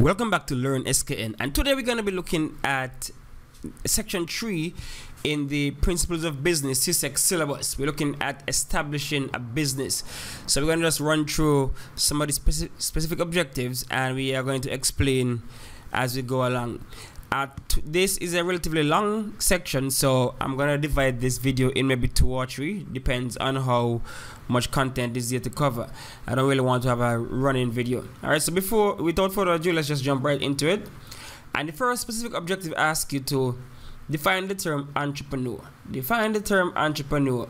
Welcome back to Learn SKN and today we're going to be looking at section 3 in the Principles of Business CSEC syllabus. We're looking at establishing a business. So we're going to just run through some of the specific, specific objectives and we are going to explain as we go along. Uh, this is a relatively long section so I'm to divide this video in maybe two or three depends on how much content is there to cover. I don't really want to have a running video. Alright, so before, without further ado, let's just jump right into it. And the first specific objective asks you to define the term entrepreneur. Define the term entrepreneur.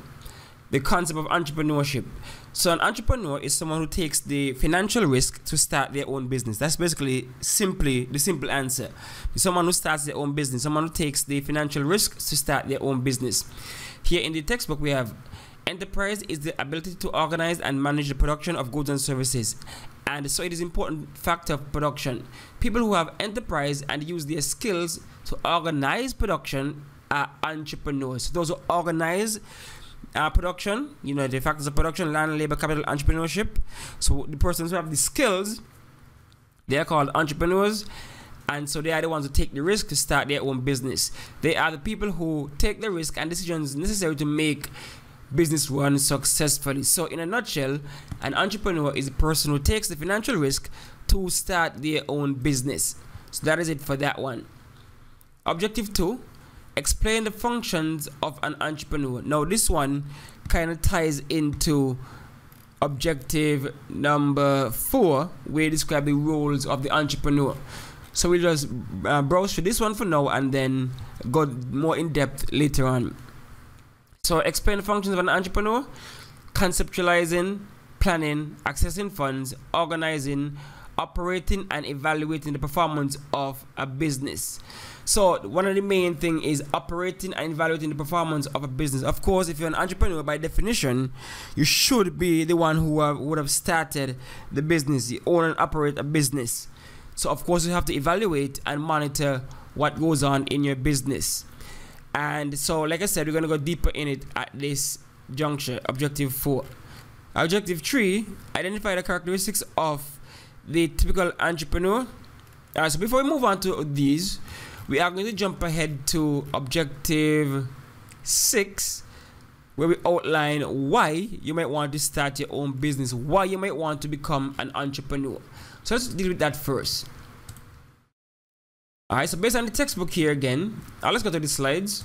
The concept of entrepreneurship. So an entrepreneur is someone who takes the financial risk to start their own business. That's basically simply the simple answer. Someone who starts their own business, someone who takes the financial risk to start their own business. Here in the textbook we have Enterprise is the ability to organize and manage the production of goods and services. And so it is important factor of production. People who have enterprise and use their skills to organize production are entrepreneurs. Those who organize uh, production, you know, the factors of production, land, labor, capital, entrepreneurship. So the persons who have the skills, they are called entrepreneurs and so they are the ones who take the risk to start their own business. They are the people who take the risk and decisions necessary to make business run successfully. So, in a nutshell, an entrepreneur is a person who takes the financial risk to start their own business. So, that is it for that one. Objective two explain the functions of an entrepreneur. Now, this one kind of ties into objective number four, where you describe the roles of the entrepreneur. So, we'll just uh, browse through this one for now and then go more in depth later on. So explain the functions of an entrepreneur, conceptualizing, planning, accessing funds, organizing, operating and evaluating the performance of a business. So one of the main thing is operating and evaluating the performance of a business. Of course, if you're an entrepreneur, by definition, you should be the one who have, would have started the business, you own and operate a business. So of course, you have to evaluate and monitor what goes on in your business. And so, like I said, we're going to go deeper in it at this juncture. Objective 4. Objective 3 identify the characteristics of the typical entrepreneur. Uh, so, before we move on to these, we are going to jump ahead to Objective 6 where we outline why you might want to start your own business, why you might want to become an entrepreneur. So let's deal with that first. Alright, so based on the textbook here again, uh, let's go to the slides.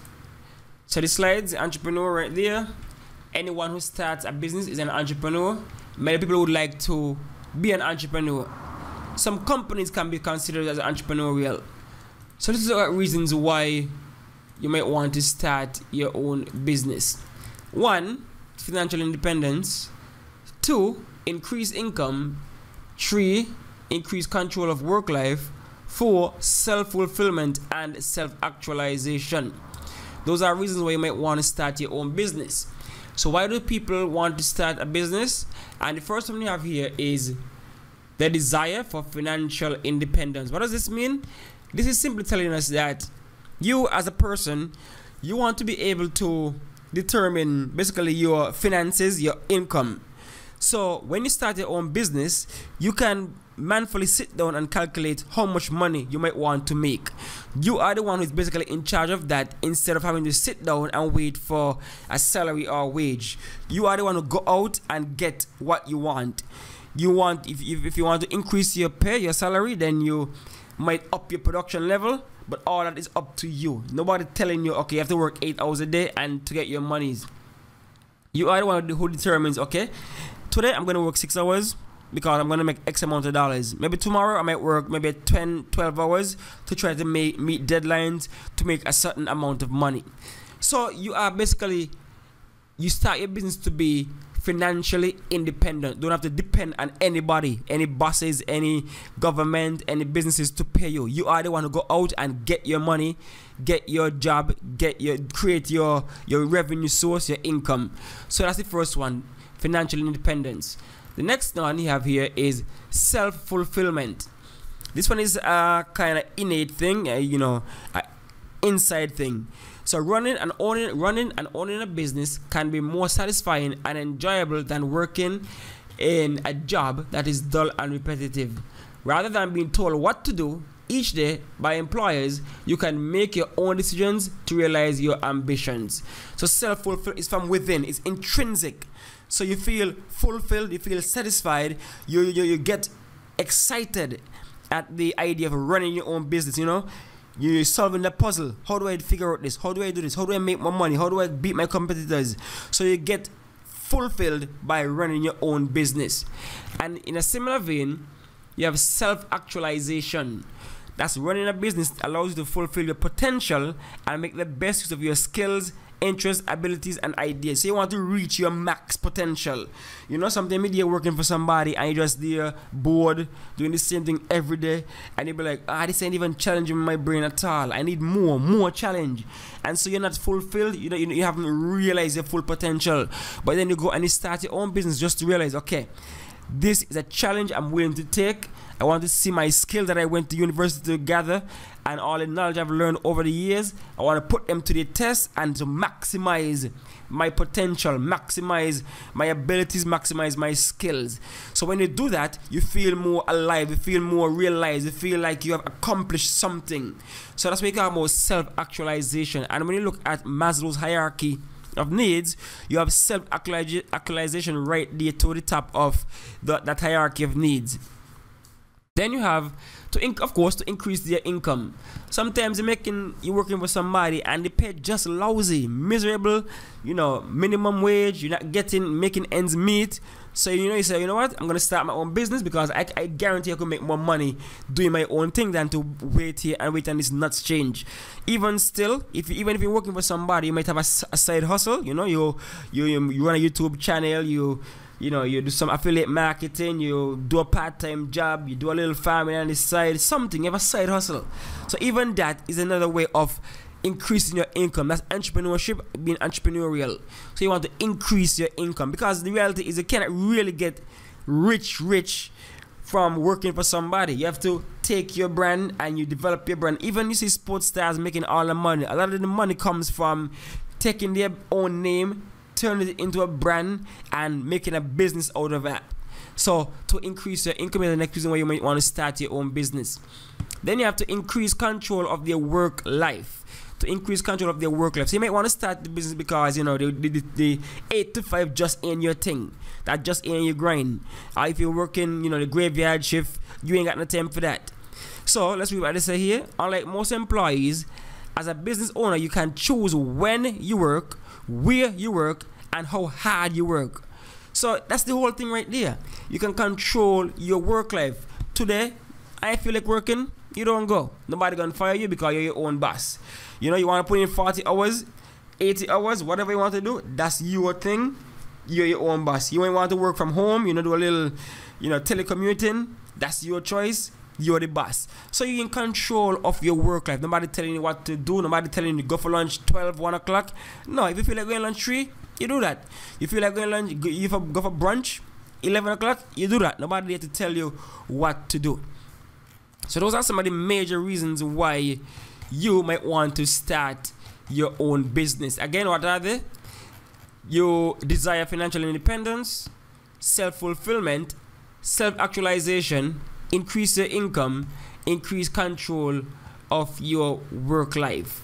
So the slides, entrepreneur right there. Anyone who starts a business is an entrepreneur. Many people would like to be an entrepreneur. Some companies can be considered as entrepreneurial. So this is are reasons why you might want to start your own business. One, financial independence. Two, increase income. Three, increase control of work life. Four, self-fulfillment and self-actualization. Those are reasons why you might want to start your own business. So why do people want to start a business? And the first one we have here is the desire for financial independence. What does this mean? This is simply telling us that you as a person, you want to be able to determine basically your finances, your income. So when you start your own business, you can manfully sit down and calculate how much money you might want to make. You are the one who's basically in charge of that instead of having to sit down and wait for a salary or a wage. You are the one who go out and get what you want. You want if, if, if you want to increase your pay, your salary, then you might up your production level, but all that is up to you. Nobody telling you, okay, you have to work eight hours a day and to get your monies. You are the one who determines, okay, today I'm going to work six hours because I'm going to make X amount of dollars. Maybe tomorrow I might work maybe 10, 12 hours to try to make, meet deadlines to make a certain amount of money. So you are basically, you start your business to be financially independent. Don't have to depend on anybody, any bosses, any government, any businesses to pay you. You are the one who go out and get your money, get your job, get your create your your revenue source, your income. So that's the first one financial independence. The next one you have here is self-fulfillment. This one is a kind of innate thing, uh, you know, inside thing. So running and owning, running and owning a business can be more satisfying and enjoyable than working in a job that is dull and repetitive. rather than being told what to do each day by employers, you can make your own decisions to realize your ambitions. So self fulfillment is from within, it's intrinsic. So you feel fulfilled, you feel satisfied, you, you, you get excited at the idea of running your own business, you know? You're solving the puzzle. How do I figure out this? How do I do this? How do I make more money? How do I beat my competitors? So you get fulfilled by running your own business. And in a similar vein, you have self actualization. That's running a business that allows you to fulfill your potential and make the best use of your skills, interests, abilities, and ideas. So you want to reach your max potential. You know, sometimes you're working for somebody and you're just there bored, doing the same thing every day, and you be like, ah, this ain't even challenging my brain at all. I need more, more challenge. And so you're not fulfilled, you know, you, you haven't realized your full potential. But then you go and you start your own business just to realize, okay, this is a challenge I'm willing to take. I want to see my skill that I went to university to gather and all the knowledge I've learned over the years. I want to put them to the test and to maximize my potential, maximize my abilities, maximize my skills. So when you do that, you feel more alive, you feel more realized, you feel like you have accomplished something. So that's what we call more self-actualization. And when you look at Maslow's hierarchy of needs, you have self-actualization right there to the top of the, that hierarchy of needs. Then you have to of course to increase their income. Sometimes you're making you're working for somebody and they pay just lousy, miserable, you know, minimum wage, you're not getting making ends meet. So you know you say, you know what, I'm gonna start my own business because I, I guarantee I could make more money doing my own thing than to wait here and wait and this nuts change. Even still, if you, even if you're working for somebody, you might have a, a side hustle. You know, you you you run a YouTube channel, you you know, you do some affiliate marketing, you do a part-time job, you do a little farming on the side, something, you have a side hustle. So even that is another way of increasing your income. That's entrepreneurship, being entrepreneurial. So you want to increase your income because the reality is you cannot really get rich, rich from working for somebody. You have to take your brand and you develop your brand. Even you see sports stars making all the money. A lot of the money comes from taking their own name, turning it into a brand and making a business out of that. So to increase your income is the next reason why you might want to start your own business. Then you have to increase control of their work life. To increase control of their work life. So you might want to start the business because you know the, the, the, eight to five just ain't your thing. That just ain't your grind. Or if you're working, you know, the graveyard shift, you ain't got no time for that. So let's read what they say here. Unlike most employees, as a business owner, you can choose when you work, where you work, and how hard you work. So that's the whole thing right there. You can control your work life. Today, I feel like working, you don't go. Nobody gonna fire you because you're your own boss. You know, you wanna put in 40 hours, 80 hours, whatever you want to do, that's your thing. You're your own boss. You ain't want to work from home, you know, do a little, you know, telecommuting, that's your choice you're the boss. So you're in control of your work life. Nobody telling you what to do. Nobody telling you go for lunch 12, 1 o'clock. No, if you feel like going lunch 3, you do that. You feel like going lunch, you go, for brunch, 11 o'clock, you do that. Nobody there to tell you what to do. So those are some of the major reasons why you might want to start your own business. Again, what are they? You desire financial independence, self-fulfillment, self-actualization, increase your income, increase control of your work life.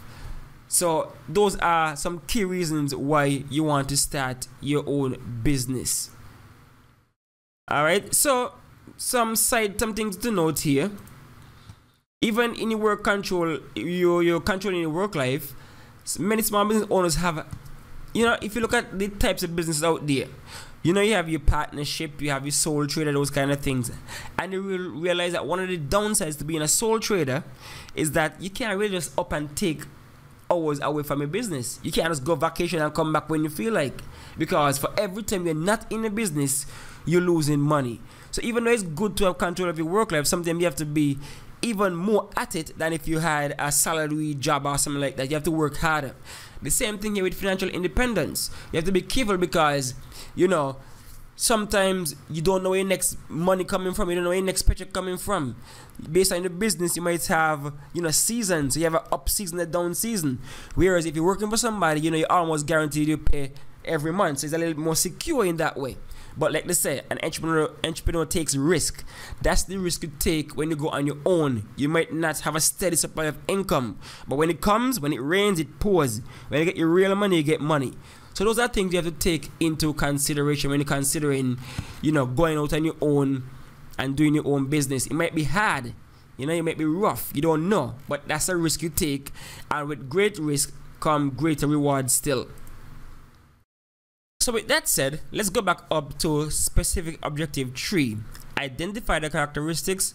So those are some key reasons why you want to start your own business. All right. So some side some things to note here. Even in your work control, you you're controlling your work life. Many small business owners have, you know, if you look at the types of businesses out there, you know, you have your partnership, you have your sole trader, those kind of things, and you will realize that one of the downsides to being a sole trader is that you can't really just up and take hours away from your business. You can't just go vacation and come back when you feel like. Because for every time you're not in a business, you're losing money. So even though it's good to have control of your work life, sometimes you have to be even more at it than if you had a salary job or something like that. You have to work harder. The same thing here with financial independence. You have to be careful because, you know, sometimes you don't know where your next money coming from, you don't know where your next paycheck coming from based on the business, you might have, you know, seasons. You have an up season, a down season. Whereas if you're working for somebody, you know, you're almost guaranteed to pay every month. So it's a little more secure in that way. But like they say, an entrepreneur entrepreneur takes risk. That's the risk you take when you go on your own. You might not have a steady supply of income, but when it comes, when it rains, it pours. When you get your real money, you get money. So those are things you have to take into consideration when you're considering, you know, going out on your own and doing your own business. It might be hard. You know, it might be rough. You don't know. But that's a risk you take. And with great risk come greater reward still. So with that said, let's go back up to specific objective 3. Identify the characteristics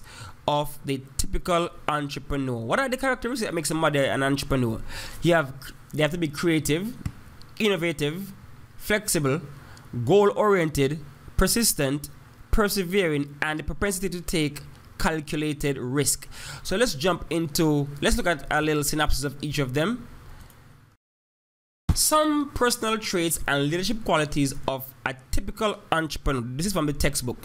of the typical entrepreneur. What are the characteristics that make somebody an entrepreneur? You have they have to be creative, innovative, flexible, goal oriented, persistent, persevering, and the propensity to take calculated risk. So let's jump into, let's look at a little synopsis of each of them. Some personal traits and leadership qualities of a typical entrepreneur. This is from the textbook.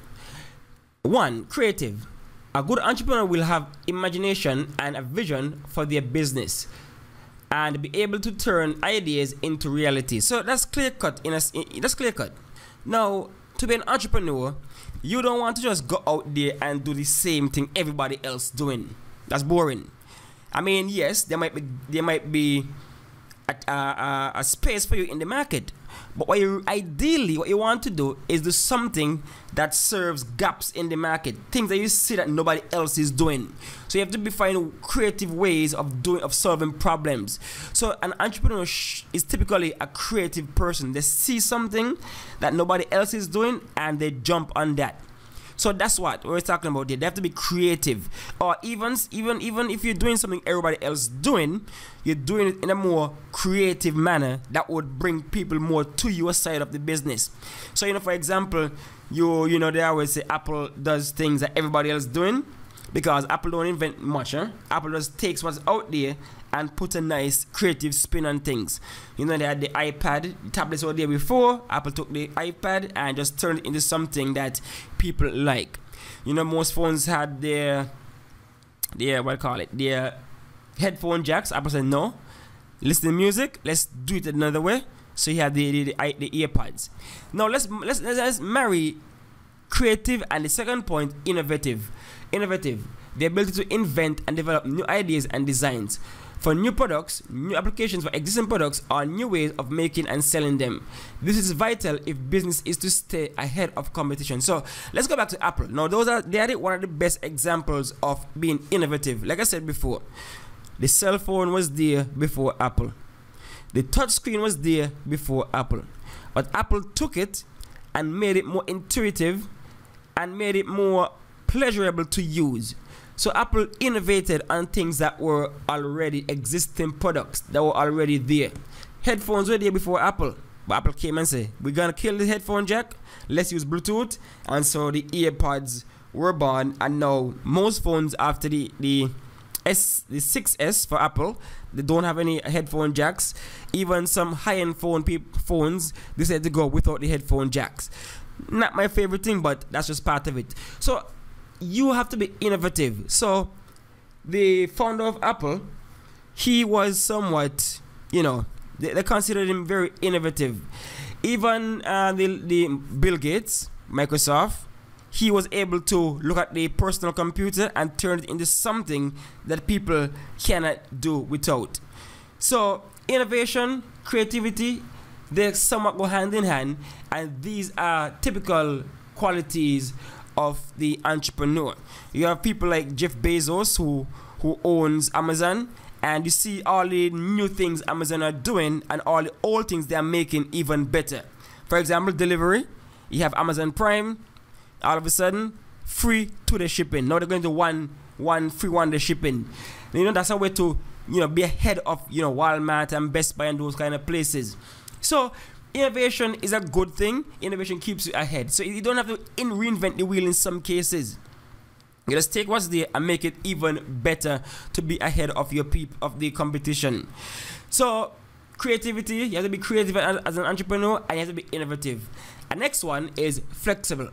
One, creative. A good entrepreneur will have imagination and a vision for their business and be able to turn ideas into reality. So that's clear cut. In a, that's clear cut. Now, to be an entrepreneur, you don't want to just go out there and do the same thing everybody else doing. That's boring. I mean, yes, there might be there might be a, a, a, space for you in the market. But what you ideally what you want to do is do something that serves gaps in the market, things that you see that nobody else is doing. So you have to be finding creative ways of doing of solving problems. So an entrepreneur is typically a creative person. They see something that nobody else is doing and they jump on that. So that's what we're talking about. They have to be creative. Or even even even if you're doing something everybody else doing, you're doing it in a more creative manner that would bring people more to your side of the business. So you know, for example, you you know they always say Apple does things that everybody else is doing because Apple don't invent much. Huh? Apple just takes what's out there and put a nice creative spin on things. You know, they had the iPad, the tablets were there before. Apple took the iPad and just turned it into something that people like. You know, most phones had their, their what I call it, their headphone jacks. Apple said no. Listen to music. Let's do it another way. So you have the the, the, the AirPods. Now let's, let's let's marry creative and the second point innovative. Innovative the ability to invent and develop new ideas and designs for new products, new applications for existing products, or new ways of making and selling them. This is vital if business is to stay ahead of competition. So let's go back to Apple. Now, those are they are one of the best examples of being innovative. Like I said before, the cell phone was there before Apple. The touch screen was there before Apple. But Apple took it and made it more intuitive and made it more pleasurable to use. So Apple innovated on things that were already existing products that were already there. Headphones were there before Apple. But Apple came and said, we're gonna kill the headphone jack, let's use Bluetooth. And so the AirPods were born and now most phones after the the S the 6S for Apple, they don't have any headphone jacks. Even some high-end phone phones decided to go without the headphone jacks. Not my favorite thing, but that's just part of it. So you have to be innovative. So, the founder of Apple, he was somewhat, you know, they, they considered him very innovative. Even uh, the, the Bill Gates, Microsoft, he was able to look at the personal computer and turn it into something that people cannot do without. So, innovation, creativity, they somewhat go hand in hand, and these are typical qualities of the entrepreneur. You have people like Jeff Bezos who who owns Amazon and you see all the new things Amazon are doing and all the old things they are making even better. For example, delivery. You have Amazon Prime, all of a sudden, free two day shipping. Now they're going to one one free one day shipping. You know that's a way to you know be ahead of you know Walmart and Best Buy and those kind of places. So innovation is a good thing. Innovation keeps you ahead. So you don't have to in reinvent the wheel in some cases. You just take what's there and make it even better to be ahead of your peep of the competition. So creativity, you have to be creative as an entrepreneur and you have to be innovative. And next one is flexible.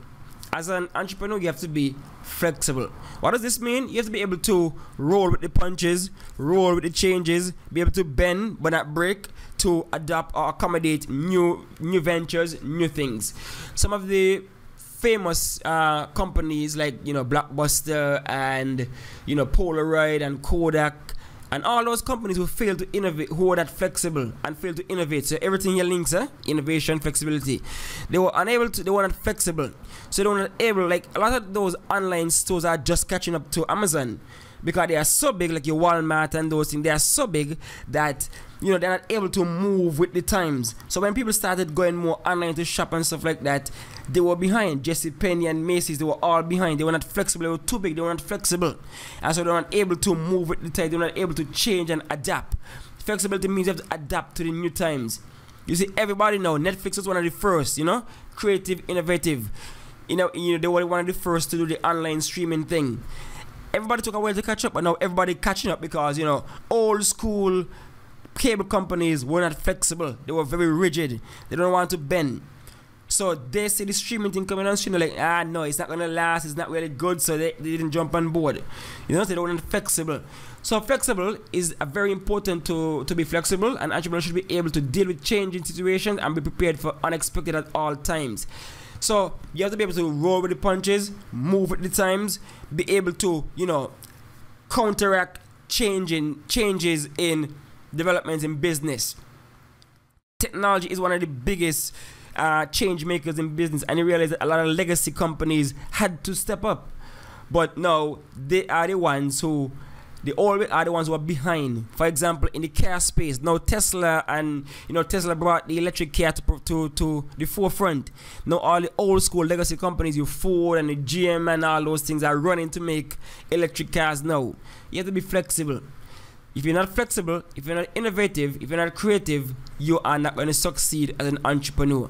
As an entrepreneur, you have to be flexible. What does this mean? You have to be able to roll with the punches, roll with the changes, be able to bend but not break, to adapt or accommodate new new ventures, new things. Some of the famous uh, companies like you know Blockbuster and you know Polaroid and Kodak and all those companies who fail to innovate, who are that flexible and fail to innovate. So everything here links, eh? innovation, flexibility. They were unable to, they were not flexible. So they were not able, like a lot of those online stores are just catching up to Amazon because they are so big, like your Walmart and those things, they are so big that you know they're not able to move with the times. So when people started going more online to shop and stuff like that, they were behind. JC Penney and Macy's, they were all behind. They were not flexible. They were too big. They were not flexible, and so they were not able to move with the times. They were not able to change and adapt. Flexibility means you have to adapt to the new times. You see, everybody know Netflix was one of the first. You know, creative, innovative. You know, you know they were one of the first to do the online streaming thing everybody took a while to catch up, but now everybody catching up because you know old school cable companies were not flexible. They were very rigid. They don't want to bend. So they see the streaming thing coming on stream, they're like, ah no, it's not gonna last, it's not really good, so they, they didn't jump on board. You know, they don't want flexible. So flexible is a very important to, to be flexible and entrepreneurs should be able to deal with changing situations and be prepared for unexpected at all times. So you have to be able to roll with the punches, move with the times, be able to, you know, counteract changing changes in developments in business. Technology is one of the biggest uh, change makers in business, and you realize that a lot of legacy companies had to step up. But now they are the ones who they always are the ones who are behind. For example, in the car space, now Tesla and you know Tesla brought the electric car to, to, to the forefront. Now all the old school legacy companies, you Ford and the GM and all those things are running to make electric cars now. You have to be flexible. If you're not flexible, if you're not innovative, if you're not creative, you are not going to succeed as an entrepreneur.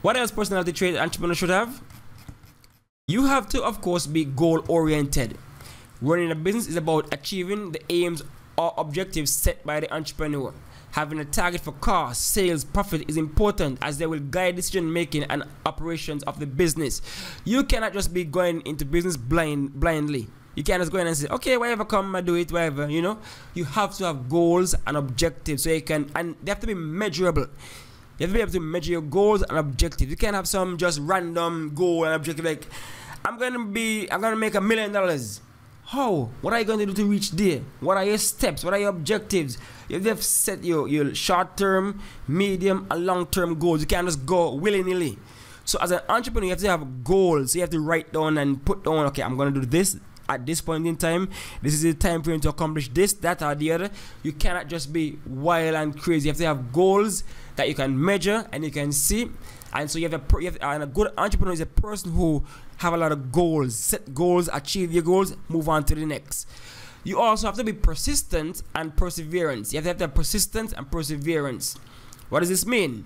What else personality trait an entrepreneur should have? You have to, of course, be goal oriented. Running a business is about achieving the aims or objectives set by the entrepreneur. Having a target for cost, sales, profit is important as they will guide decision making and operations of the business. You cannot just be going into business blind blindly. You can't just go in and say, okay, whatever come, I do it, whatever. You know, you have to have goals and objectives so you can, and they have to be measurable. You have to be able to measure your goals and objectives. You can't have some just random goal and objective like, I'm gonna be, I'm gonna make a million dollars. How? What are you going to do to reach there? What are your steps? What are your objectives? You have to set your, your short term, medium, and long term goals. You can't just go willy nilly. So, as an entrepreneur, you have to have goals. You have to write down and put down, okay, I'm going to do this at this point in time. This is the time frame to accomplish this, that, or the other. You cannot just be wild and crazy. You have to have goals that you can measure and you can see. And so you have a, you have, and a good entrepreneur is a person who have a lot of goals, set goals, achieve your goals, move on to the next. You also have to be persistent and perseverance. You have to have the persistence and perseverance. What does this mean?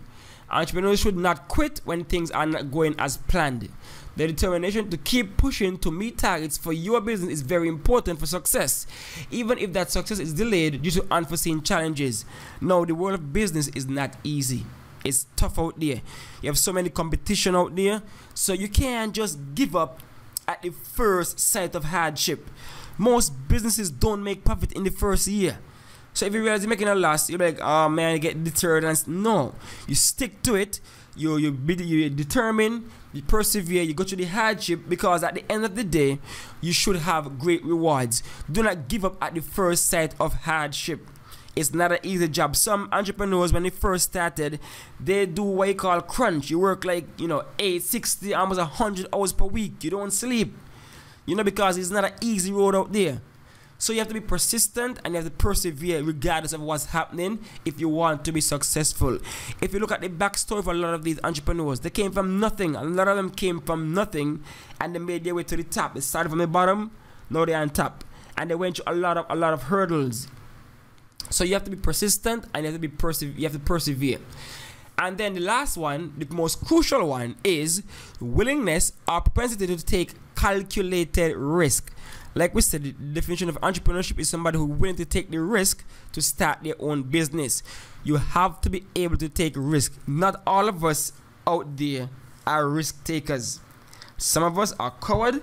Entrepreneurs should not quit when things are not going as planned. The determination to keep pushing to meet targets for your business is very important for success, even if that success is delayed due to unforeseen challenges. Now, the world of business is not easy. It's tough out there. You have so many competition out there, so you can't just give up at the first sight of hardship. Most businesses don't make profit in the first year. So if you realize you're making a loss, you're like, oh man, you get deterred. And no, you stick to it. You you you determine. You persevere. You go through the hardship because at the end of the day, you should have great rewards. Do not give up at the first sight of hardship it's not an easy job. Some entrepreneurs, when they first started, they do what you call crunch. You work like, you know, 8, 60, almost 100 hours per week. You don't sleep. You know, because it's not an easy road out there. So you have to be persistent and you have to persevere regardless of what's happening if you want to be successful. If you look at the backstory for a lot of these entrepreneurs, they came from nothing. A lot of them came from nothing and they made their way to the top. They started from the bottom, now they're on top. And they went through a lot of a lot of hurdles. So you have to be persistent and you have to be perse- you have to persevere. And then the last one, the most crucial one, is willingness or propensity to take calculated risk. Like we said, the definition of entrepreneurship is somebody who willing to take the risk to start their own business. You have to be able to take risk. Not all of us out there are risk takers. Some of us are coward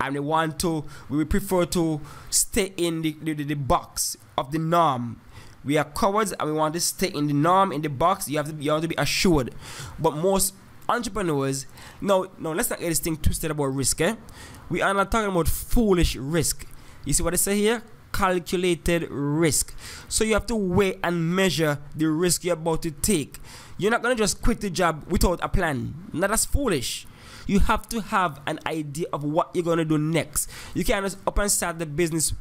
and we want to we prefer to stay in the, the, the box of the norm we are cowards and we want to stay in the norm in the box you have to be, you have to be assured but most entrepreneurs, no, no, let's not get this thing twisted about risk, eh? We are not talking about foolish risk. You see what I say here? Calculated risk. So you have to weigh and measure the risk you're about to take. You're not gonna just quit the job without a plan. Now that's foolish. You have to have an idea of what you're gonna do next. You can't just up and start the business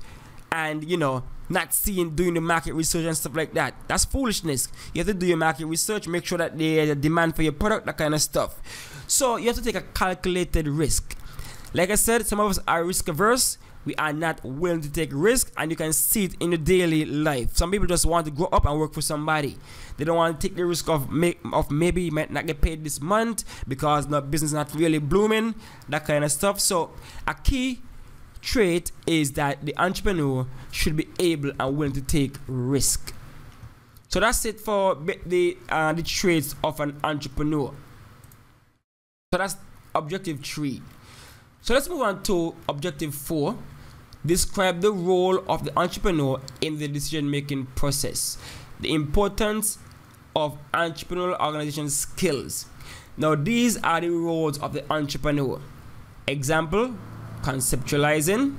and you know not seeing doing the market research and stuff like that. That's foolishness. You have to do your market research, make sure that there's a demand for your product, that kind of stuff. So you have to take a calculated risk. Like I said, some of us are risk averse. We are not willing to take risk, and you can see it in your daily life. Some people just want to grow up and work for somebody. They don't want to take the risk of make, of maybe might not get paid this month because the business is not really blooming, that kind of stuff. So a key trait is that the entrepreneur should be able and willing to take risk. So that's it for the uh, the traits of an entrepreneur. So that's objective three. So let's move on to objective four. Describe the role of the entrepreneur in the decision making process. The importance of entrepreneurial organization skills. Now, these are the roles of the entrepreneur. Example conceptualizing,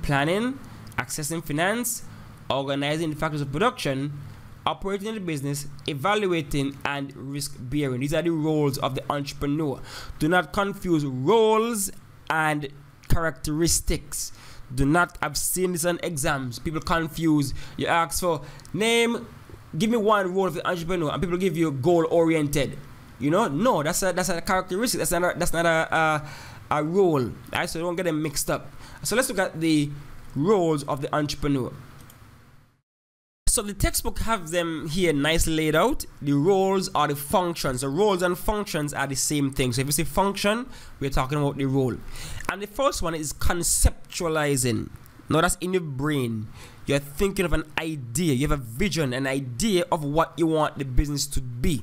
planning, accessing finance, organizing the factors of production, operating the business, evaluating, and risk bearing. These are the roles of the entrepreneur. Do not confuse roles and characteristics. Do not, I've seen this on exams. People confuse. You ask for name, give me one role of the entrepreneur, and people give you goal oriented. You know, no, that's a that's a characteristic. That's not a, that's not a, a a role. Right? So don't get them mixed up. So let's look at the roles of the entrepreneur. So the textbook have them here nicely laid out. The roles are the functions. The roles and functions are the same thing. So if you say function, we're talking about the role. And the first one is conceptualizing. Now that's in your brain. You're thinking of an idea. You have a vision, an idea of what you want the business to be.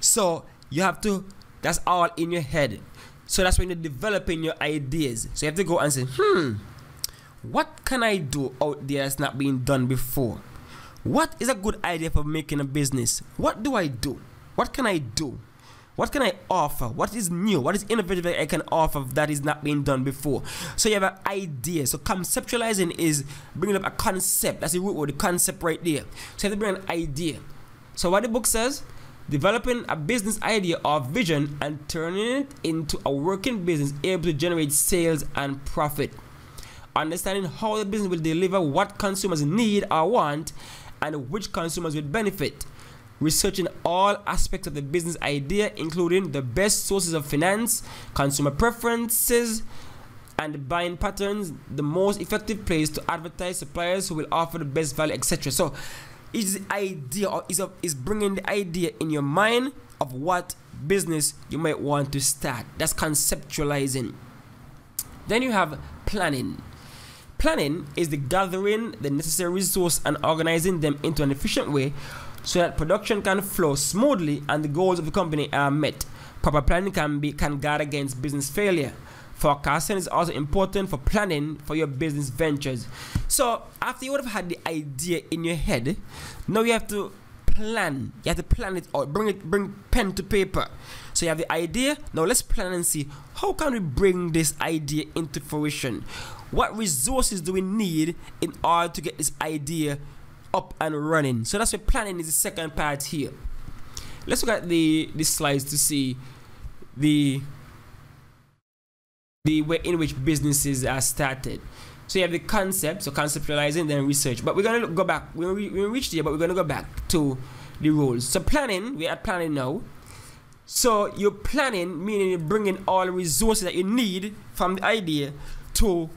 So you have to, that's all in your head. So that's when you're developing your ideas. So you have to go and say, hmm, what can I do out there that's not being done before? What is a good idea for making a business? What do I do? What can I do? What can I offer? What is new? What is innovative that I can offer that is not being done before? So you have an idea. So conceptualizing is bringing up a concept. That's the root word, the concept right there. So you have to bring an idea. So what the book says, developing a business idea or vision and turning it into a working business able to generate sales and profit. Understanding how the business will deliver what consumers need or want and which consumers would benefit. Researching all aspects of the business idea, including the best sources of finance, consumer preferences, and buying patterns, the most effective place to advertise suppliers who will offer the best value, etc. So, is the idea or is, a, is bringing the idea in your mind of what business you might want to start. That's conceptualizing. Then you have planning. Planning is the gathering the necessary resources and organizing them into an efficient way so that production can flow smoothly and the goals of the company are met. Proper planning can be can guard against business failure. Forecasting is also important for planning for your business ventures. So after you would have had the idea in your head, now you have to plan. You have to plan it out. Bring it, bring pen to paper. So you have the idea. Now let's plan and see how can we bring this idea into fruition. What resources do we need in order to get this idea up and running? So that's what planning is the second part here. Let's look at the the slides to see the the way in which businesses are started. So you have the concept, so conceptualizing, then research. But we're gonna go back. We we reached here, but we're gonna go back to the rules. So planning, we are planning now. So you're planning, meaning you're bringing all the resources that you need from the idea to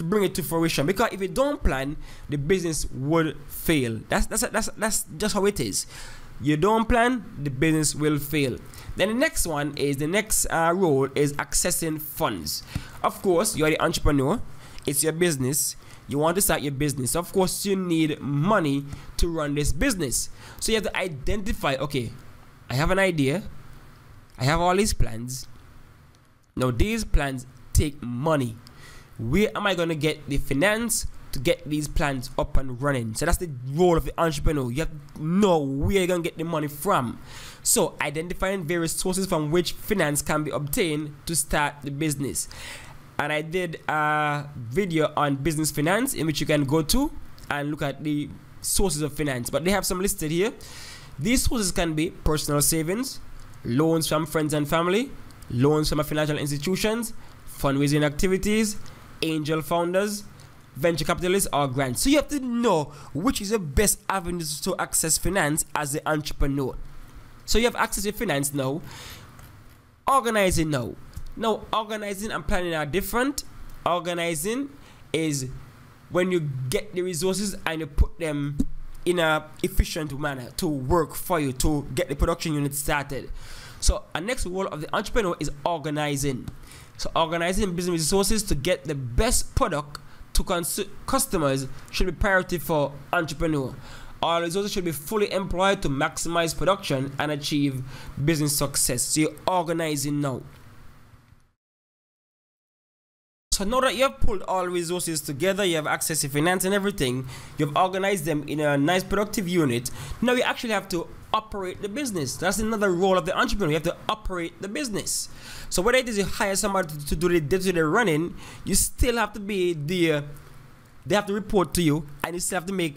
to bring it to fruition. Because if you don't plan, the business would fail. That's that's that's that's just how it is. You don't plan, the business will fail. Then the next one is the next uh, role is accessing funds. Of course, you are the entrepreneur. It's your business. You want to start your business. Of course, you need money to run this business. So you have to identify. Okay, I have an idea. I have all these plans. Now these plans take money. Where am I going to get the finance to get these plans up and running. So that's the role of the entrepreneur. You have to know where you're gonna get the money from. So identifying various sources from which finance can be obtained to start the business. And I did a video on business finance in which you can go to and look at the sources of finance. But they have some listed here. These sources can be personal savings, loans from friends and family, loans from financial institutions, fundraising activities, angel founders, venture capitalists, or grants. So you have to know which is the best avenue to access finance as an entrepreneur. So you have access to finance now. Organizing now. Now, organizing and planning are different. Organizing is when you get the resources and you put them in a efficient manner to work for you to get the production unit started. So, a next role of the entrepreneur is organizing. So, organizing business resources to get the best product to customers should be priority for entrepreneur. All resources should be fully employed to maximize production and achieve business success. So, you're organizing now. So now that you have pulled all resources together, you have access to finance and everything, you've organized them in a nice productive unit. Now you actually have to operate the business. That's another role of the entrepreneur. You have to operate the business. So whether it is you hire somebody to, do the day-to-day running, you still have to be the. They have to report to you, and you still have to make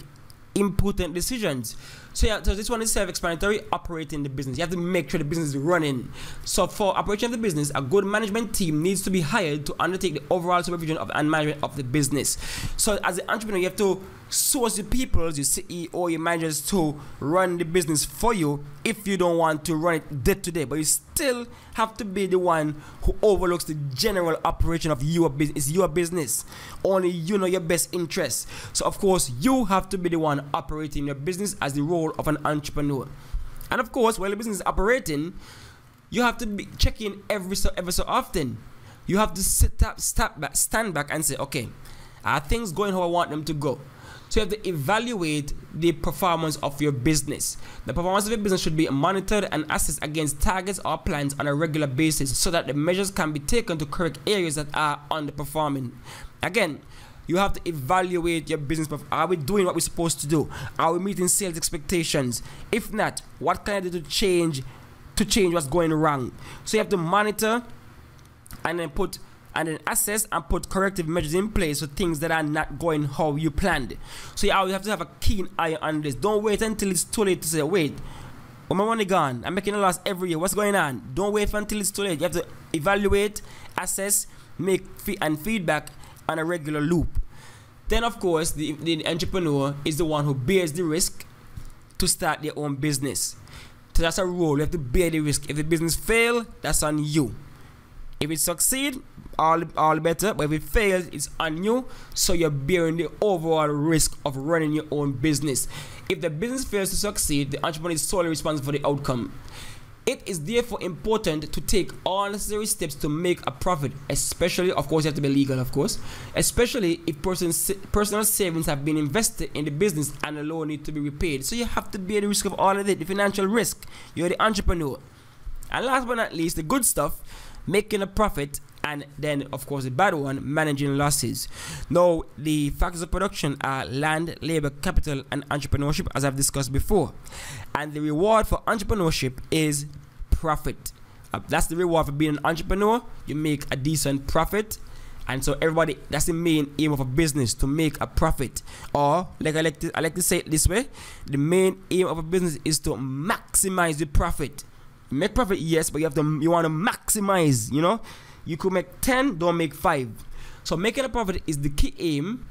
important decisions. So yeah, so this one is self-explanatory. Operating the business, you have to make sure the business is running. So for operation of the business, a good management team needs to be hired to undertake the overall supervision of and management of the business. So as an entrepreneur, you have to source the people, your CEO, your managers to run the business for you if you don't want to run it day to day. But you still have to be the one who overlooks the general operation of your business. It's your business. Only you know your best interests. So of course, you have to be the one operating your business as the role of an entrepreneur. And of course, while the business is operating, you have to be checking every so ever so often. You have to sit up, step back, stand back, and say, okay, are things going how I want them to go? So you have to evaluate the performance of your business. The performance of your business should be monitored and assessed against targets or plans on a regular basis so that the measures can be taken to correct areas that are underperforming. Again, you have to evaluate your business. Are we doing what we're supposed to do? Are we meeting sales expectations? If not, what can I do to change to change what's going wrong? So you have to monitor and then put and then assess and put corrective measures in place for things that are not going how you planned. So you have to have a keen eye on this. Don't wait until it's too late to say, wait, well, my money gone. I'm making a loss every year. What's going on? Don't wait until it's too late. You have to evaluate, assess, make and feedback on a regular loop. Then, of course, the, the entrepreneur is the one who bears the risk to start their own business. So that's a role. You have to bear the risk. If the business fail, that's on you. If it succeed, all all better. But if it fails, it's on you. So you're bearing the overall risk of running your own business. If the business fails to succeed, the entrepreneur is solely responsible for the outcome. It is therefore important to take all necessary steps to make a profit, especially, of course, you have to be legal, of course, especially if person's, personal savings have been invested in the business and the loan need to be repaid. So you have to bear the risk of all of it, the financial risk. You're the entrepreneur. And last but not least, the good stuff making a profit and then of course the bad one managing losses now the factors of production are land labor capital and entrepreneurship as i've discussed before and the reward for entrepreneurship is profit uh, that's the reward for being an entrepreneur you make a decent profit and so everybody that's the main aim of a business to make a profit or like I like to I like to say it this way the main aim of a business is to maximize the profit Make profit, yes, but you have to you want to maximize. You know, you could make ten, don't make five. So making a profit is the key aim.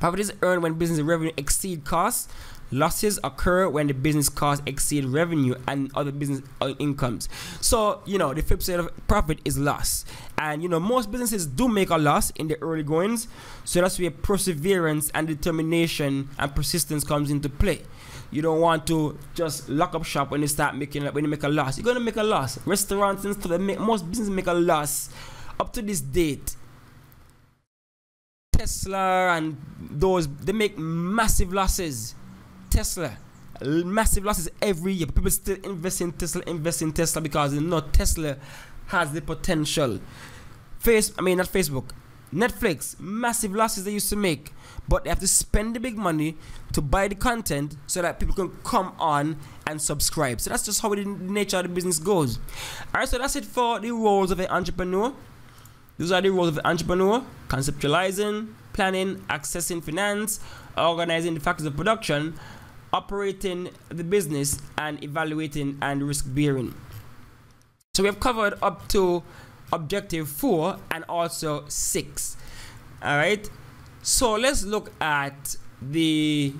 Profit is earned when business revenue exceed costs. Losses occur when the business costs exceed revenue and other business uh, incomes. So, you know, the flip side of profit is loss. And, you know, most businesses do make a loss in the early goings. So that's where perseverance and determination and persistence comes into play. You don't want to just lock up shop when you start making when you make a loss. You're gonna make a loss. Restaurants and stuff, make, most businesses make a loss up to this date. Tesla and those they make massive losses. Tesla, massive losses every year. People still invest in Tesla, invest in Tesla because they know Tesla has the potential. Face, I mean not Facebook. Netflix, massive losses they used to make, but they have to spend the big money to buy the content so that people can come on and subscribe. So that's just how the nature of the business goes. All right, so that's it for the roles of an entrepreneur. Those are the roles of an entrepreneur conceptualizing, planning, accessing finance, organizing the factors of production, operating the business, and evaluating and risk bearing. So we have covered up to objective 4 and also 6 all right? So let's look at the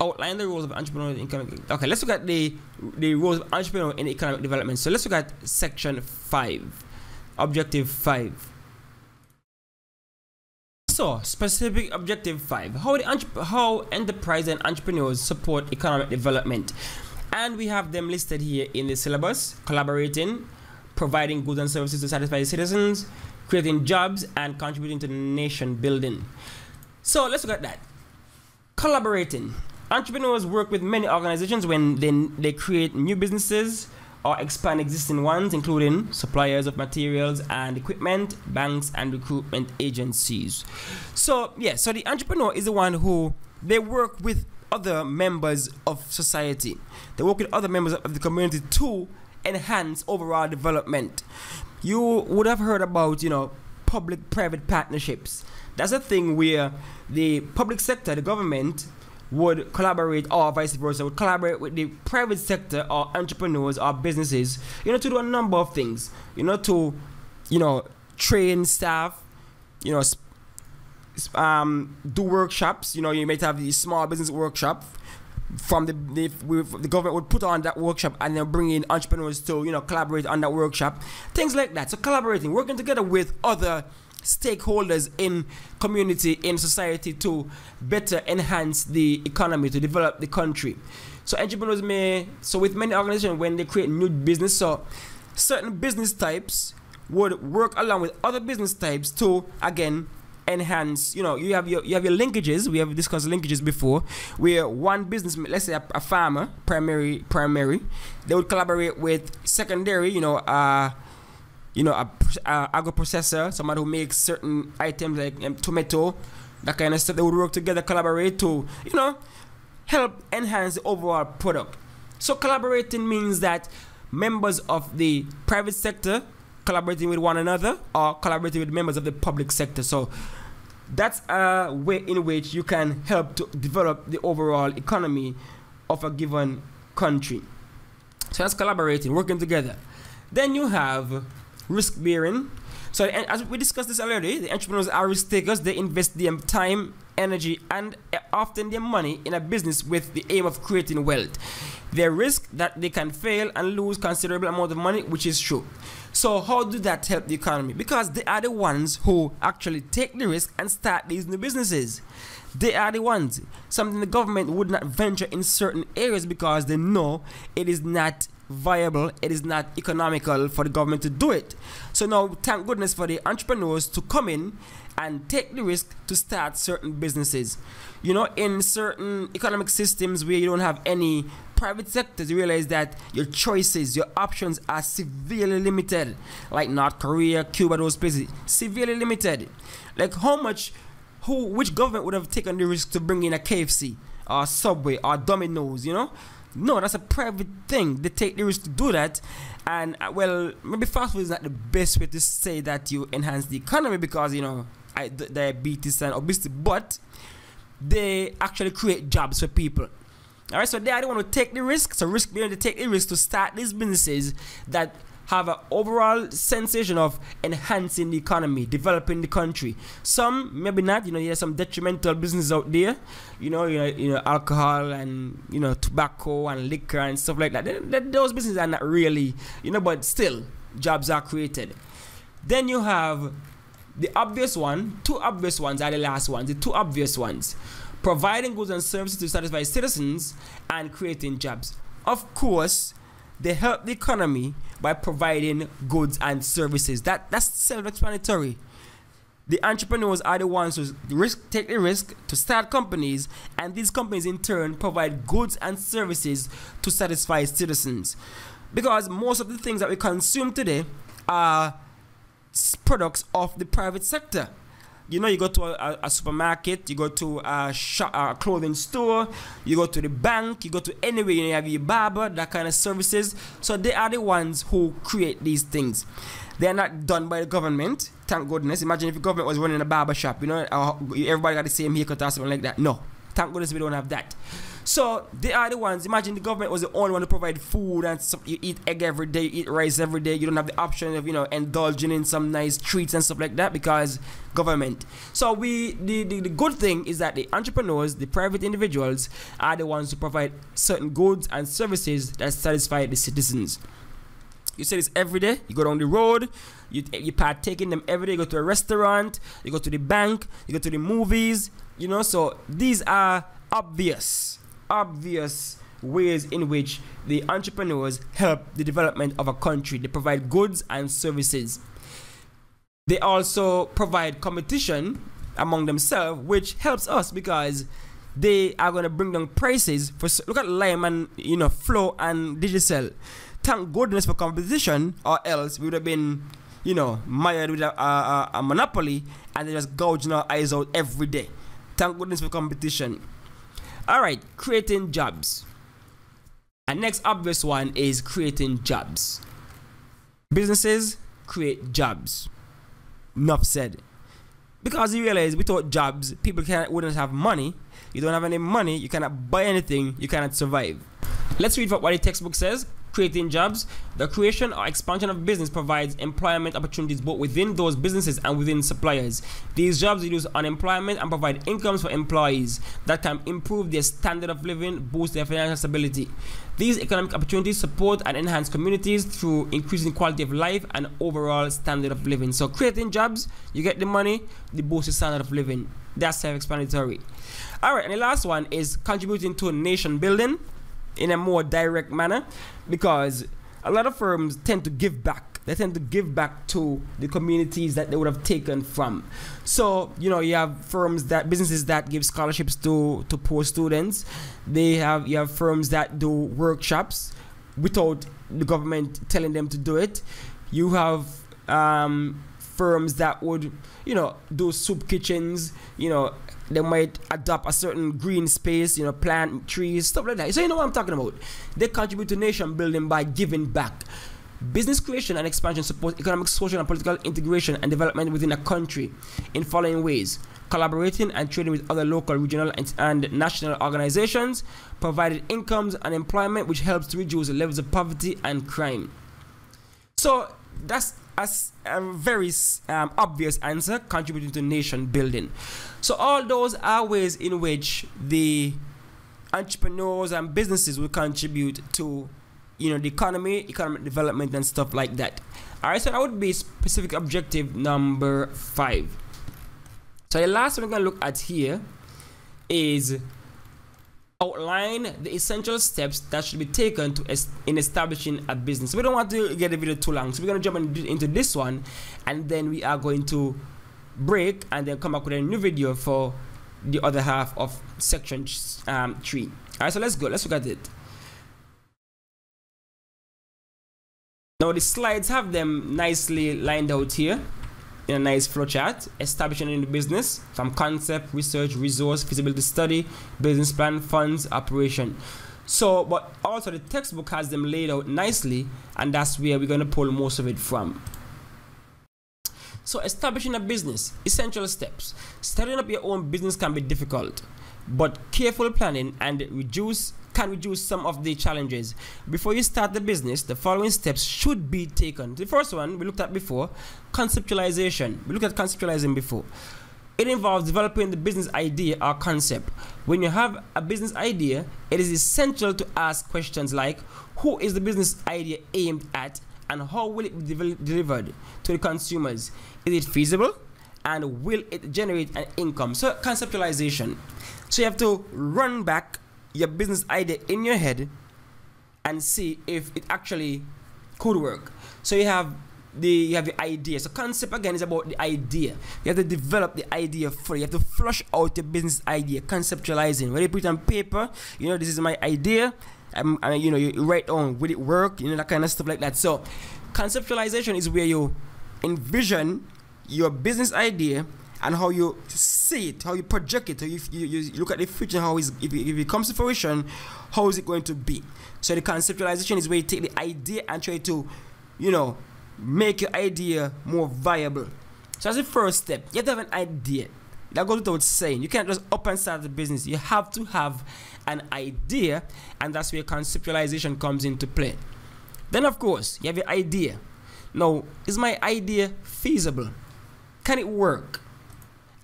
outline the roles of entrepreneur in economic okay let's look at the the roles of entrepreneur in economic development. So let's look at section 5 objective 5 so specific objective 5 how how enterprise and entrepreneurs support economic development and we have them listed here in the syllabus collaborating providing goods and services to satisfy citizens, creating jobs, and contributing to the nation building. So let's look at that. Collaborating. Entrepreneurs work with many organizations when they, they create new businesses or expand existing ones, including suppliers of materials and equipment, banks, and recruitment agencies. So, yeah, so the entrepreneur is the one who they work with other members of society. They work with other members of the community to enhance overall development. You would have heard about, you know, public private partnerships. That's a thing where the public sector, the government, would collaborate or vice versa would collaborate with the private sector or entrepreneurs or businesses you know to do a number of things. You know to you know train staff you know um, do workshops. You know you might have the small business workshop from the, the, the government would put on that workshop and then bring in entrepreneurs to you know collaborate on that workshop. Things like that. So collaborating working together with other stakeholders in community in society to better enhance the economy to develop the country. So entrepreneurs may so with many organizations when they create new business so certain business types would work along with other business types to again enhance you know you have your you have your linkages. We have discussed linkages before where one business let's say a, a farmer primary primary they would collaborate with secondary you know uh you know a, a agro processor somebody who makes certain items like um, tomato that kind of stuff they would work together collaborate to you know help enhance the overall product so collaborating means that members of the private sector collaborating with one another or collaborating with members of the public sector so that's a way in which you can help to develop the overall economy of a given country. So that's collaborating, working together. Then you have risk bearing. So as we discussed this already, the entrepreneurs are risk takers. They invest their time, energy, and uh, often their money in a business with the aim of creating wealth. They risk that they can fail and lose considerable amount of money, which is true. So how do that help the economy? Because they are the ones who actually take the risk and start these new businesses. They are the ones. Something the government would not venture in certain areas because they know it is not viable, it is not economical for the government to do it. So now, thank goodness for the entrepreneurs to come in and take the risk to start certain businesses. You know, in certain economic systems where you don't have any private sectors, you realize that your choices, your options are severely limited. Like North Korea, Cuba, those places, severely limited. Like how much, who, which government would have taken the risk to bring in a KFC or Subway or Domino's, you know? No, that's a private thing. They take the risk to do that. And uh, well, maybe fast food is not the best way to say that you enhance the economy because, you know, I, diabetes and obesity, but they actually create jobs for people. All right, so they the one to take the risk. So risk being to take the risk to start these businesses that have an overall sensation of enhancing the economy, developing the country. Some maybe not. You know, there's some detrimental business out there. You know, you know, you know, alcohol and you know, tobacco and liquor and stuff like that. They, they, those businesses are not really, you know, but still, jobs are created. Then you have the obvious one. Two obvious ones are the last ones. The two obvious ones providing goods and services to satisfy citizens, and creating jobs. Of course, they help the economy by providing goods and services. That that's self-explanatory. The entrepreneurs are the ones who risk, take the risk to start companies, and these companies in turn provide goods and services to satisfy citizens. Because most of the things that we consume today are products of the private sector you know, you go to a, a supermarket, you go to a, a clothing store, you go to the bank, you go to anywhere, you have your barber, that kind of services. So they are the ones who create these things. They are not done by the government. Thank goodness. Imagine if the government was running a barber shop, you know, everybody got the same haircut or something like that. No, thank goodness we don't have that. So they are the ones. Imagine the government was the only one to provide food and stuff. You eat egg every day, you eat rice every day. You don't have the option of you know indulging in some nice treats and stuff like that because government. So we the, the, the good thing is that the entrepreneurs, the private individuals, are the ones who provide certain goods and services that satisfy the citizens. You say this every day. You go down the road, you you partake in them every day. You go to a restaurant, you go to the bank, you go to the movies. You know, so these are obvious obvious ways in which the entrepreneurs help the development of a country. They provide goods and services. They also provide competition among themselves, which helps us because they are going to bring down prices for look at Lime and you know Flow and Digicel. Thank goodness for competition, or else we would have been you know mired with a, a, a monopoly and they just gouging our eyes out every day. Thank goodness for competition. All right, creating jobs. And next obvious one is creating jobs. Businesses create jobs. Enough said. Because you realize without jobs, people can't wouldn't have money. You don't have any money, you cannot buy anything, you cannot survive. Let's read what the textbook says creating jobs. The creation or expansion of business provides employment opportunities both within those businesses and within suppliers. These jobs reduce unemployment and provide incomes for employees that can improve their standard of living, boost their financial stability. These economic opportunities support and enhance communities through increasing quality of life and overall standard of living. So, creating jobs, you get the money, the boost the standard of living. That's self explanatory. All right, and the last one is contributing to nation building in a more direct manner because a lot of firms tend to give back. They tend to give back to the communities that they would have taken from. So, you know, you have firms that businesses that give scholarships to to poor students. They have you have firms that do workshops without the government telling them to do it. You have um, firms that would, you know, do soup kitchens, you know, they might adopt a certain green space, you know, plant trees, stuff like that. So you know what I'm talking about. They contribute to nation building by giving back. Business creation and expansion support economic, social, and political integration and development within a country in following ways collaborating and trading with other local, regional, and, and national organizations, provided incomes and employment, which helps to reduce the levels of poverty and crime. So that's as a very um, obvious answer contributing to nation building. So all those are ways in which the entrepreneurs and businesses will contribute to you know the economy, economic development and stuff like that. Alright, so that would be specific objective number five. So the last one we're gonna look at here is outline the essential steps that should be taken to es in establishing a business. We don't want to get the video too long, so we're going to jump in, into this one, and then we are going to break and then come back with a new video for the other half of section um, three. All right, so let's go. Let's look at it. Now the slides have them nicely lined out here in a nice flowchart, establishing in the business from concept, research, resource, feasibility study, business plan, funds, operation. So, but also the textbook has them laid out nicely, and that's where we're going to pull most of it from. So, establishing a business, essential steps. Starting up your own business can be difficult, but careful planning and reduce can reduce some of the challenges. Before you start the business, the following steps should be taken. The first one we looked at before conceptualization. We looked at conceptualizing before. It involves developing the business idea or concept. When you have a business idea, it is essential to ask questions like who is the business idea aimed at and how will it be delivered to the consumers? Is it feasible? And will it generate an income? So, conceptualization. So, you have to run back your business idea in your head and see if it actually could work. So you have the you have the idea. So concept again is about the idea. You have to develop the idea fully. You have to flush out your business idea, conceptualizing. When you put it on paper, you know this is my idea. Um, and you know you write on will it work? You know that kind of stuff like that. So conceptualization is where you envision your business idea and how you see it, how you project it, how you, you, you look at the future, how is if, if it comes to fruition, how is it going to be? So the conceptualization is where you take the idea and try to, you know, make your idea more viable. So as the first step, you have to have an idea. That goes without saying. You can't just up and start the business. You have to have an idea, and that's where conceptualization comes into play. Then, of course, you have your idea. Now, is my idea feasible? Can it work?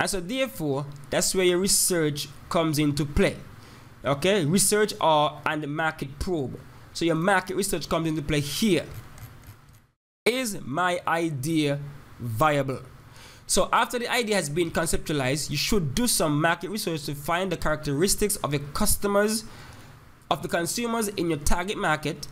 And so, therefore, that's where your research comes into play. Okay, research or and the market probe. So, your market research comes into play here. Is my idea viable? So after the idea has been conceptualized, you should do some market research to find the characteristics of your customers, of the consumers in your target market,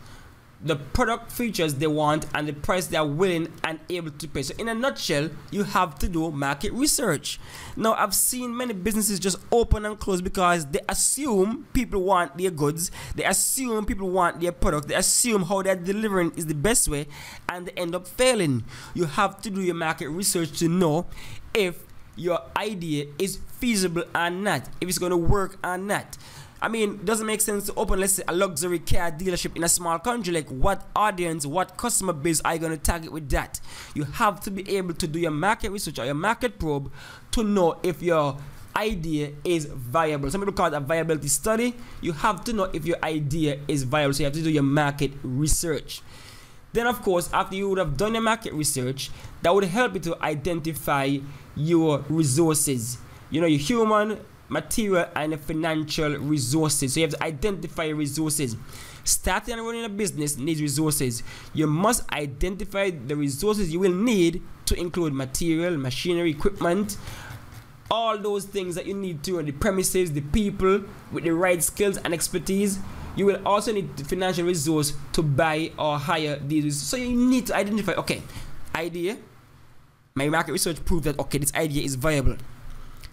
the product features they want and the price they are willing and able to pay. So in a nutshell, you have to do market research. Now I've seen many businesses just open and close because they assume people want their goods, they assume people want their product, they assume how they're delivering is the best way and they end up failing. You have to do your market research to know if your idea is feasible or not, if it's going to work or not. I mean, it doesn't make sense to open, let's say, a luxury car dealership in a small country. Like, what audience, what customer base are you going to target with that? You have to be able to do your market research or your market probe to know if your idea is viable. Some people call it a viability study. You have to know if your idea is viable. So you have to do your market research. Then, of course, after you would have done your market research, that would help you to identify your resources. You know, your human, material and financial resources. So you have to identify resources. Starting and running a business needs resources. You must identify the resources you will need to include material, machinery, equipment, all those things that you need to, on the premises, the people with the right skills and expertise. You will also need the financial resource to buy or hire these. So you need to identify, okay, idea. My market research proved that okay, this idea is viable.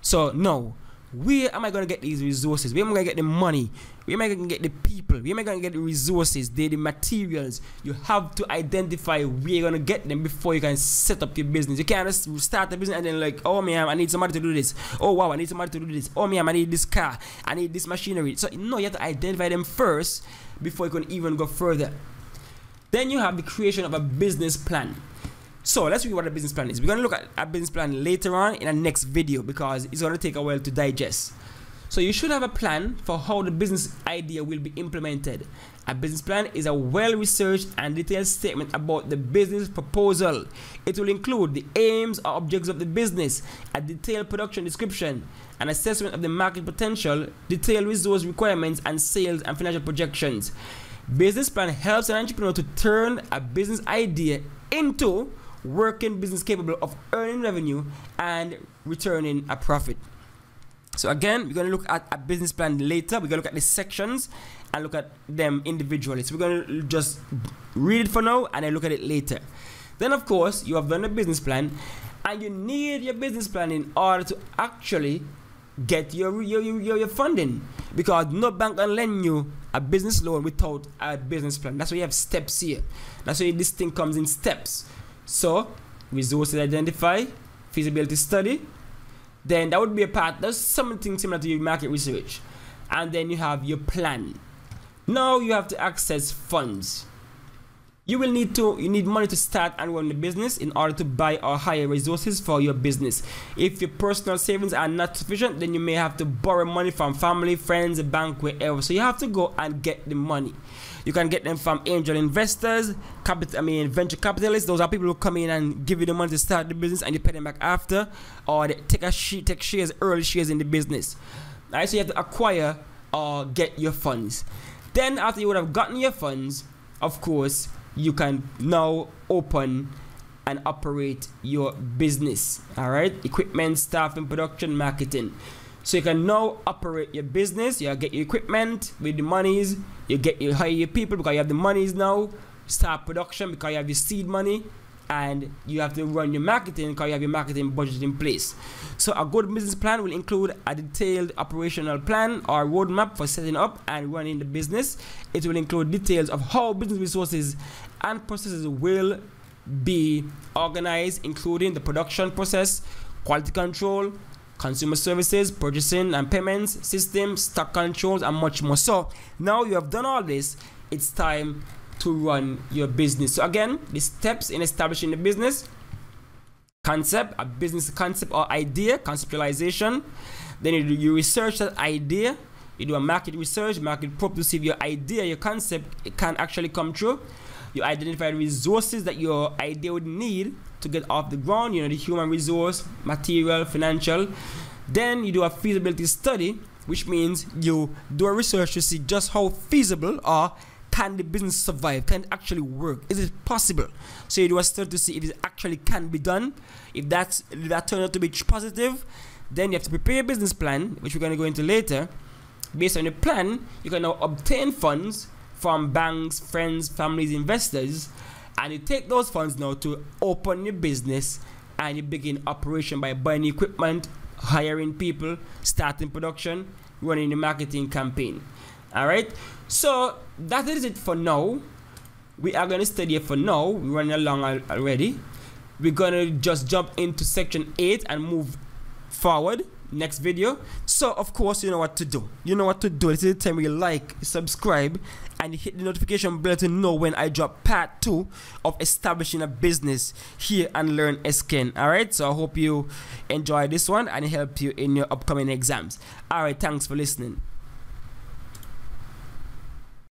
So now where am I going to get these resources? Where am I going to get the money? Where am I going to get the people? Where am I going to get the resources, the, materials? You have to identify where you're going to get them before you can set up your business. You can't just start a business and then like, oh man, I need somebody to do this. Oh wow, I need somebody to do this. Oh man, I need this car. I need this machinery. So no, you have to identify them first before you can even go further. Then you have the creation of a business plan. So let's read what a business plan is. We're going to look at a business plan later on in a next video because it's going to take a while to digest. So you should have a plan for how the business idea will be implemented. A business plan is a well-researched and detailed statement about the business proposal. It will include the aims or objectives of the business, a detailed production description, an assessment of the market potential, detailed resource requirements, and sales and financial projections. Business plan helps an entrepreneur to turn a business idea into working business capable of earning revenue and returning a profit. So again, we're going to look at a business plan later. We're to look at the sections and look at them individually. So we're going to just read it for now and then look at it later. Then of course, you have done a business plan and you need your business plan in order to actually get your your, your, your funding because no bank can lend you a business loan without a business plan. That's why you have steps here. That's why this thing comes in steps. So, resources identify, feasibility study, then that would be a part, that's something similar to your market research. And then you have your plan. Now you have to access funds. You will need to you need money to start and run the business in order to buy or hire resources for your business. If your personal savings are not sufficient, then you may have to borrow money from family, friends, a bank, wherever. So you have to go and get the money. You can get them from angel investors, capital, I mean venture capitalists. Those are people who come in and give you the money to start the business and you pay them back after, or they take a she take shares, early shares in the business. Right, so you have to acquire or get your funds. Then after you would have gotten your funds, of course, you can now open and operate your business. All right, equipment, staff, and production, marketing. So you can now operate your business. You get your equipment with the monies. You get you hire your people because you have the monies now. Start production because you have your seed money, and you have to run your marketing because you have your marketing budget in place. So a good business plan will include a detailed operational plan or roadmap for setting up and running the business. It will include details of how business resources and processes will be organized, including the production process, quality control, consumer services, purchasing and payments, systems, stock controls, and much more. So now you have done all this, it's time to run your business. So again, the steps in establishing the business concept, a business concept or idea, conceptualization. Then you, you research that idea. You do a market research, market probe to see if your idea, your concept can actually come true. You identify the resources that your idea would need to get off the ground, you know, the human resource, material, financial. Then you do a feasibility study, which means you do a research to see just how feasible or can the business survive? Can it actually work? Is it possible? So you do a study to see if it actually can be done. If that's if that turns out to be positive, then you have to prepare a business plan, which we're going to go into later. Based on the plan, you can now obtain funds from banks, friends, families, investors, and you take those funds now to open your business and you begin operation by buying equipment, hiring people, starting production, running a marketing campaign. All right. So that is it for now. We are going to study it for now. We're running along already. We're going to just jump into section 8 and move forward next video. So of course you know what to do. You know what to do. This is the time where you like, subscribe, and hit the notification bell to know when I drop part two of establishing a business here and learn SKN. Alright, so I hope you enjoy this one and help you in your upcoming exams. Alright, thanks for listening.